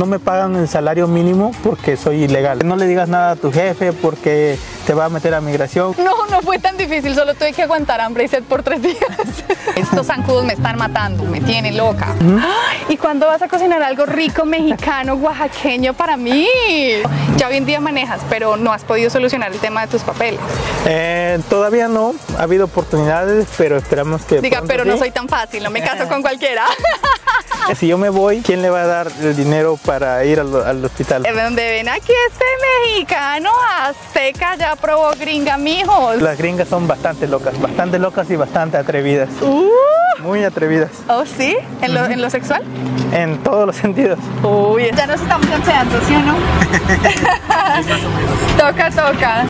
No me pagan el salario mínimo porque soy ilegal. No le digas nada a tu jefe porque te va a meter a migración. No, no fue tan difícil, solo tuve que aguantar hambre y sed por tres días. Estos zancudos me están matando, me tienen loca. ¿Y cuándo vas a cocinar algo rico, mexicano, oaxaqueño para mí? Ya hoy en día manejas, pero no has podido solucionar el tema de tus papeles. Eh, todavía no, ha habido oportunidades, pero esperamos que... Diga, pero no soy tan fácil, no me caso con cualquiera. Si yo me voy, ¿quién le va a dar el dinero para ir al, al hospital? De donde ven aquí este mexicano azteca ya probó gringa, mijos. Las gringas son bastante locas, bastante locas y bastante atrevidas. Uh, Muy atrevidas, ¿Oh, sí? ¿En lo, ¿En lo sexual? en todos los sentidos. Uy, ya nos estamos enseñando, ¿sí o no? toca, toca.